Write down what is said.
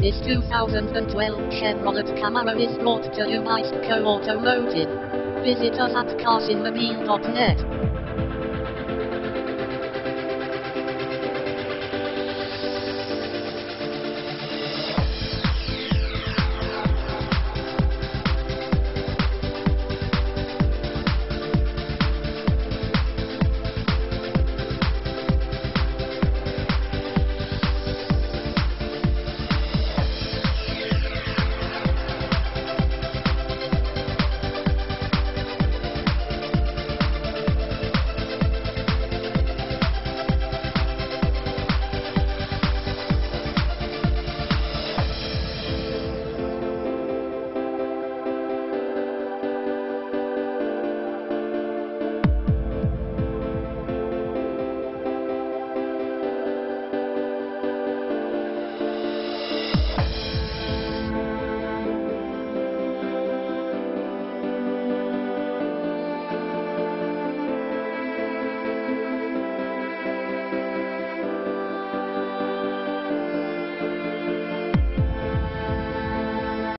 This 2012 Chevrolet Camaro is brought to you by Sco Automotive. Visit us at carsinmobile.net.